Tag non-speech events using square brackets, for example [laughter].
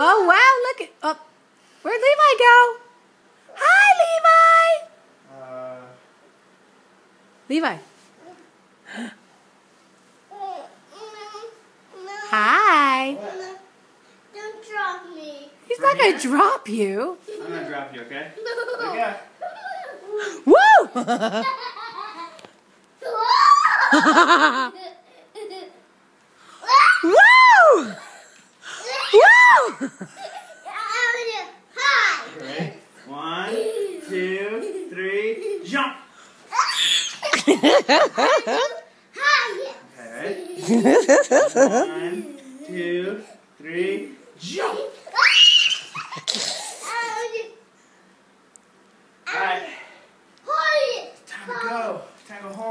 Oh, wow, look at. Oh, where'd Levi go? Hi, Levi! Uh, Levi. Hi. Don't drop me. He's not going to drop you. I'm gonna drop you, okay? Okay. Woo! Woo! [laughs] [laughs] [laughs] Right? One, two, three, jump. One, two, three, jump. All right. Time to go. Time to go home.